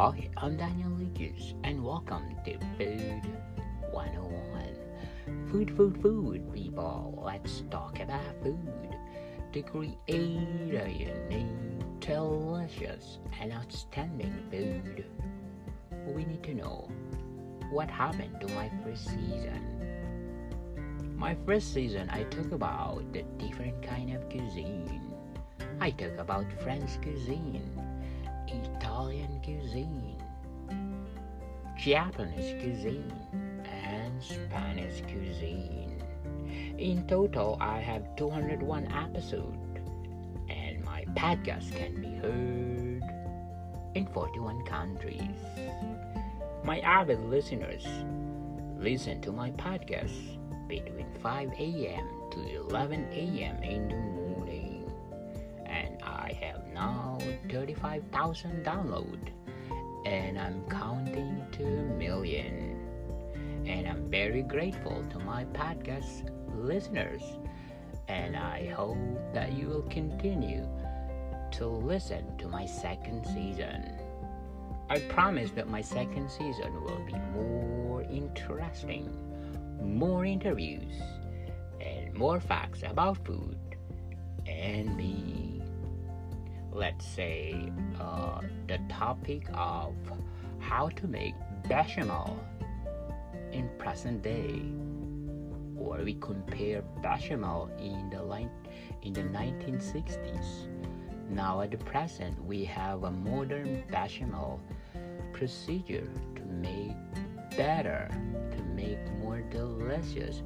Hi, I'm Daniel Lucas, and welcome to Food 101. Food, food, food, people. Let's talk about food. To create a unique, delicious, and outstanding food, we need to know what happened to my first season. My first season, I talk about the different kind of cuisine. I talk about French cuisine, Italian cuisine, Japanese cuisine, and Spanish cuisine. In total, I have 201 episodes, and my podcast can be heard in 41 countries. My avid listeners listen to my podcast between 5 a.m. to 11 a.m. in the morning. And I have now 35,000 download and I'm counting to a million. And I'm very grateful to my podcast listeners. And I hope that you will continue to listen to my second season. I promise that my second season will be more interesting, more interviews, and more facts about food and me. Let's say uh, the topic of how to make bechamel in present day, or we compare bechamel in the line in the 1960s. Now at the present, we have a modern bechamel procedure to make better, to make more delicious,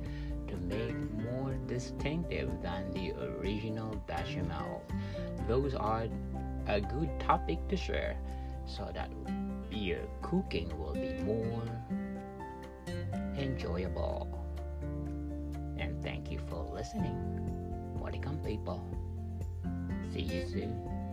to make more distinctive than the original bechamel. Those are a good topic to share so that your cooking will be more enjoyable. And thank you for listening. Welcome, people. See you soon.